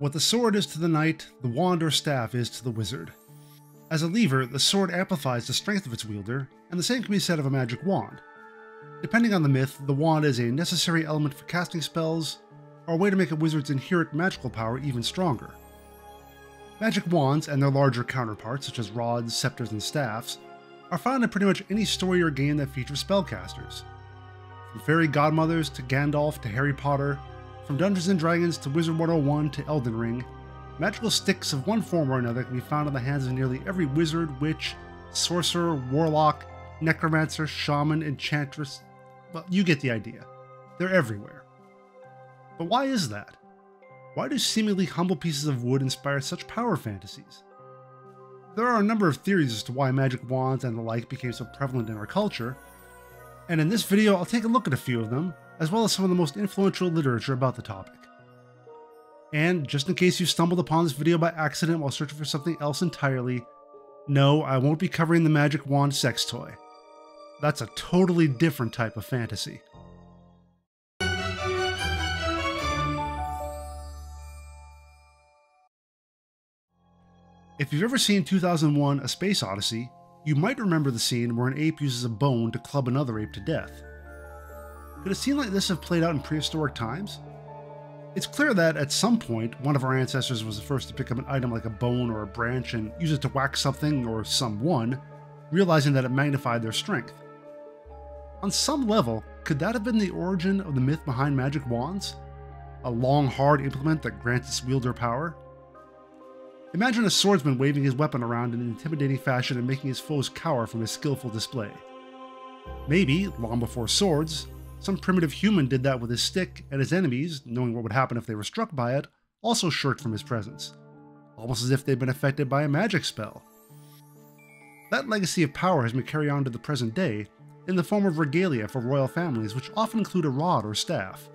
What the sword is to the knight, the wand or staff is to the wizard. As a lever, the sword amplifies the strength of its wielder, and the same can be said of a magic wand. Depending on the myth, the wand is a necessary element for casting spells, or a way to make a wizard's inherent magical power even stronger. Magic wands and their larger counterparts, such as rods, scepters, and staffs, are found in pretty much any story or game that features spellcasters. From fairy godmothers to Gandalf to Harry Potter, from Dungeons and Dragons to Wizard 101 to Elden Ring, magical sticks of one form or another can be found in the hands of nearly every wizard, witch, sorcerer, warlock, necromancer, shaman, enchantress. Well, you get the idea. They're everywhere. But why is that? Why do seemingly humble pieces of wood inspire such power fantasies? There are a number of theories as to why magic wands and the like became so prevalent in our culture, and in this video I'll take a look at a few of them, as well as some of the most influential literature about the topic. And just in case you stumbled upon this video by accident while searching for something else entirely, no, I won't be covering the magic wand sex toy. That's a totally different type of fantasy. If you've ever seen 2001 A Space Odyssey, you might remember the scene where an ape uses a bone to club another ape to death. Could a scene like this have played out in prehistoric times? It's clear that at some point, one of our ancestors was the first to pick up an item like a bone or a branch and use it to whack something or someone, realizing that it magnified their strength. On some level, could that have been the origin of the myth behind magic wands? A long, hard implement that grants its wielder power? Imagine a swordsman waving his weapon around in an intimidating fashion and making his foes cower from his skillful display. Maybe, long before swords, some primitive human did that with his stick, and his enemies, knowing what would happen if they were struck by it, also shirked from his presence, almost as if they'd been affected by a magic spell. That legacy of power has been carried on to the present day in the form of regalia for royal families, which often include a rod or staff.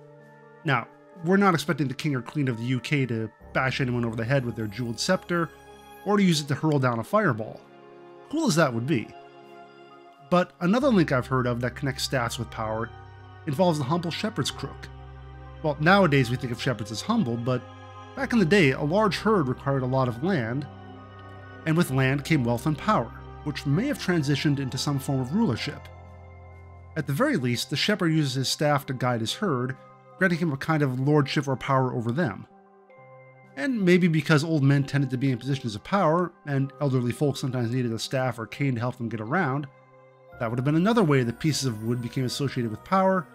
Now, we're not expecting the king or queen of the UK to bash anyone over the head with their jeweled scepter, or to use it to hurl down a fireball. Cool as that would be. But another link I've heard of that connects staffs with power involves the humble shepherd's crook. Well, nowadays we think of shepherds as humble, but back in the day, a large herd required a lot of land, and with land came wealth and power, which may have transitioned into some form of rulership. At the very least, the shepherd uses his staff to guide his herd, granting him a kind of lordship or power over them. And maybe because old men tended to be in positions of power, and elderly folk sometimes needed a staff or cane to help them get around, that would have been another way that pieces of wood became associated with power,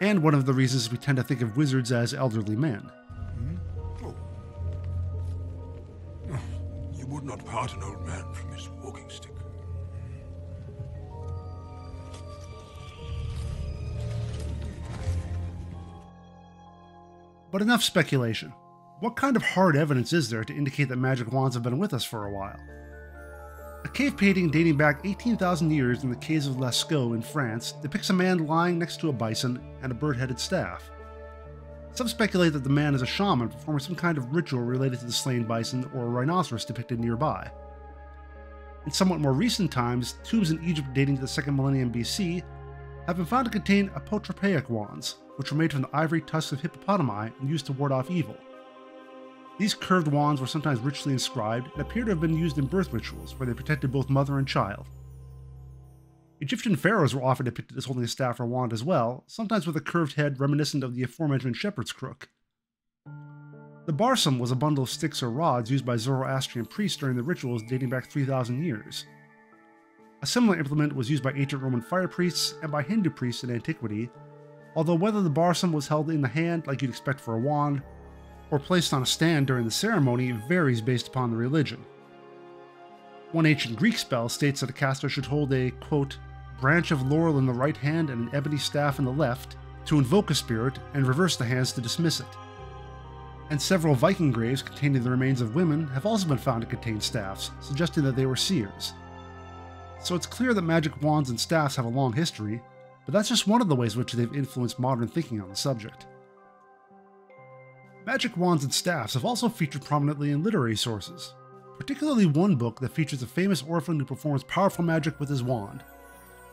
and one of the reasons we tend to think of wizards as elderly men. Hmm? Oh. Oh, you would not part an old man from his walking stick. But enough speculation. What kind of hard evidence is there to indicate that magic wands have been with us for a while? A cave painting dating back 18,000 years in the caves of Lascaux in France depicts a man lying next to a bison and a bird headed staff. Some speculate that the man is a shaman performing some kind of ritual related to the slain bison or a rhinoceros depicted nearby. In somewhat more recent times, tombs in Egypt dating to the 2nd millennium BC have been found to contain apotropaic wands, which were made from the ivory tusks of hippopotami and used to ward off evil. These curved wands were sometimes richly inscribed and appear to have been used in birth rituals where they protected both mother and child. Egyptian pharaohs were often depicted as holding a staff or wand as well, sometimes with a curved head reminiscent of the aforementioned shepherd's crook. The barsom was a bundle of sticks or rods used by Zoroastrian priests during the rituals dating back 3,000 years. A similar implement was used by ancient Roman fire priests and by Hindu priests in antiquity, although whether the barsom was held in the hand like you'd expect for a wand, or placed on a stand during the ceremony varies based upon the religion. One ancient Greek spell states that a caster should hold a, quote, branch of laurel in the right hand and an ebony staff in the left to invoke a spirit and reverse the hands to dismiss it. And several Viking graves containing the remains of women have also been found to contain staffs, suggesting that they were seers. So it's clear that magic wands and staffs have a long history, but that's just one of the ways in which they've influenced modern thinking on the subject. Magic wands and staffs have also featured prominently in literary sources, particularly one book that features a famous orphan who performs powerful magic with his wand.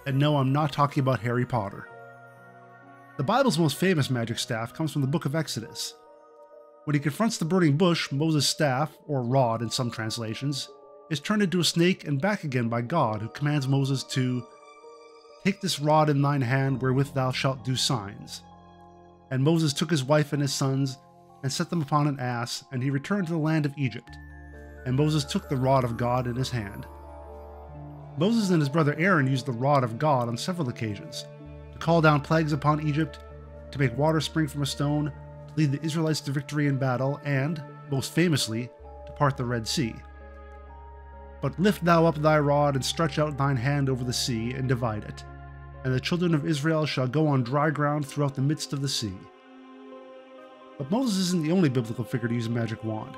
And no, I'm not talking about Harry Potter. The Bible's most famous magic staff comes from the book of Exodus. When he confronts the burning bush, Moses' staff, or rod in some translations, is turned into a snake and back again by God, who commands Moses to Take this rod in thine hand wherewith thou shalt do signs. And Moses took his wife and his sons, and set them upon an ass, and he returned to the land of Egypt. And Moses took the rod of God in his hand. Moses and his brother Aaron used the rod of God on several occasions to call down plagues upon Egypt, to make water spring from a stone, to lead the Israelites to victory in battle, and, most famously, to part the Red Sea. But lift thou up thy rod, and stretch out thine hand over the sea, and divide it. And the children of Israel shall go on dry ground throughout the midst of the sea. But Moses isn't the only biblical figure to use a magic wand.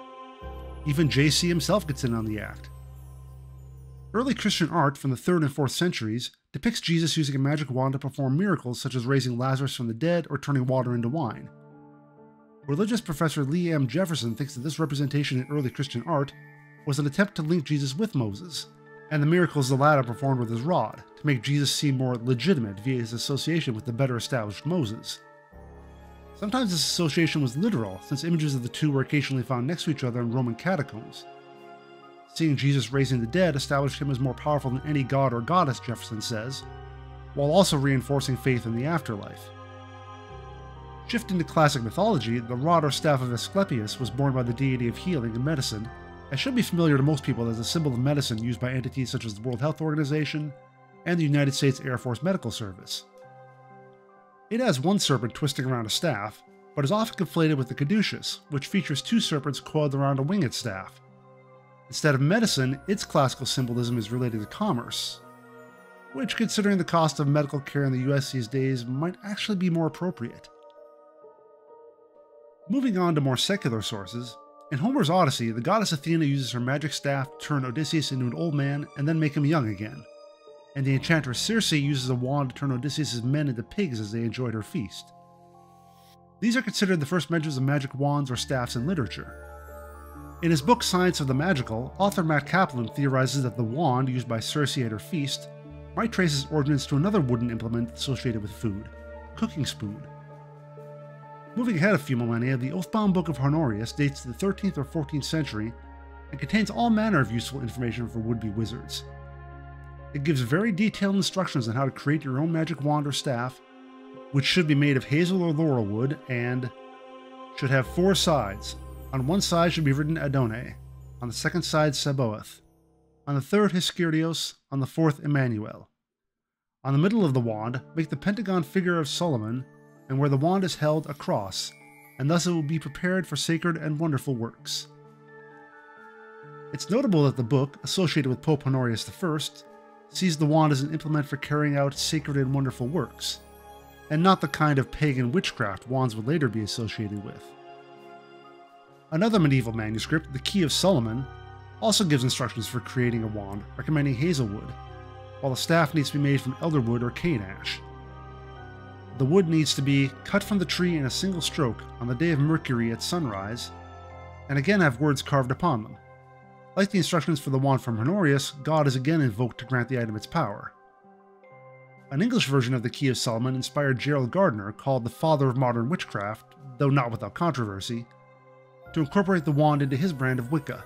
Even JC himself gets in on the act. Early Christian art from the 3rd and 4th centuries depicts Jesus using a magic wand to perform miracles such as raising Lazarus from the dead or turning water into wine. Religious professor Lee M. Jefferson thinks that this representation in early Christian art was an attempt to link Jesus with Moses, and the miracles the latter performed with his rod, to make Jesus seem more legitimate via his association with the better established Moses. Sometimes this association was literal, since images of the two were occasionally found next to each other in Roman catacombs. Seeing Jesus raising the dead established him as more powerful than any god or goddess, Jefferson says, while also reinforcing faith in the afterlife. Shifting to classic mythology, the rod or staff of Asclepius was borne by the deity of healing and medicine, and should be familiar to most people as a symbol of medicine used by entities such as the World Health Organization and the United States Air Force Medical Service. It has one serpent twisting around a staff, but is often conflated with the caduceus, which features two serpents coiled around a winged staff. Instead of medicine, its classical symbolism is related to commerce, which, considering the cost of medical care in the US these days, might actually be more appropriate. Moving on to more secular sources, in Homer's Odyssey, the goddess Athena uses her magic staff to turn Odysseus into an old man and then make him young again and the enchantress Circe uses a wand to turn Odysseus' men into pigs as they enjoyed her feast. These are considered the first mentions of magic wands or staffs in literature. In his book Science of the Magical, author Matt Kaplan theorizes that the wand used by Circe at her feast might trace its origins to another wooden implement associated with food, cooking spoon. Moving ahead a few millennia, the Oathbound Book of Honorius dates to the 13th or 14th century and contains all manner of useful information for would be wizards. It gives very detailed instructions on how to create your own magic wand or staff, which should be made of hazel or laurel wood and should have four sides. On one side should be written Adonai, on the second side Sabaoth, on the third Heskyrios, on the fourth Emmanuel. On the middle of the wand, make the pentagon figure of Solomon, and where the wand is held, a cross, and thus it will be prepared for sacred and wonderful works. It's notable that the book, associated with Pope Honorius I, sees the wand as an implement for carrying out sacred and wonderful works, and not the kind of pagan witchcraft wands would later be associated with. Another medieval manuscript, the Key of Solomon, also gives instructions for creating a wand, recommending hazelwood, while the staff needs to be made from elderwood or cane ash. The wood needs to be cut from the tree in a single stroke on the day of Mercury at sunrise, and again have words carved upon them. Like the instructions for the wand from Honorius, God is again invoked to grant the item its power. An English version of the Key of Solomon inspired Gerald Gardner, called the father of modern witchcraft, though not without controversy, to incorporate the wand into his brand of Wicca.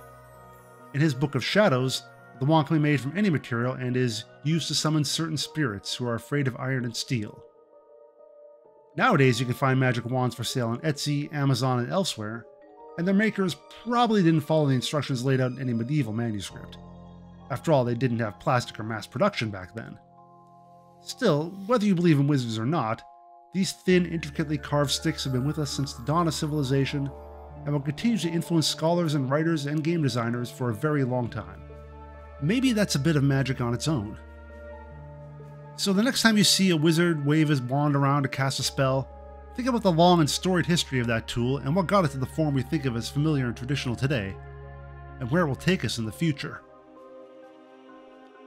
In his Book of Shadows, the wand can be made from any material and is used to summon certain spirits who are afraid of iron and steel. Nowadays, you can find magic wands for sale on Etsy, Amazon, and elsewhere, and their makers probably didn't follow the instructions laid out in any medieval manuscript. After all, they didn't have plastic or mass production back then. Still, whether you believe in wizards or not, these thin, intricately carved sticks have been with us since the dawn of civilization and will continue to influence scholars and writers and game designers for a very long time. Maybe that's a bit of magic on its own. So the next time you see a wizard wave his wand around to cast a spell, Think about the long and storied history of that tool and what got it to the form we think of as familiar and traditional today, and where it will take us in the future.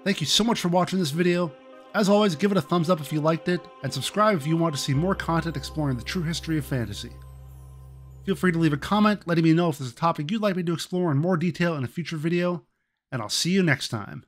Thank you so much for watching this video. As always, give it a thumbs up if you liked it, and subscribe if you want to see more content exploring the true history of fantasy. Feel free to leave a comment letting me know if there's a topic you'd like me to explore in more detail in a future video, and I'll see you next time.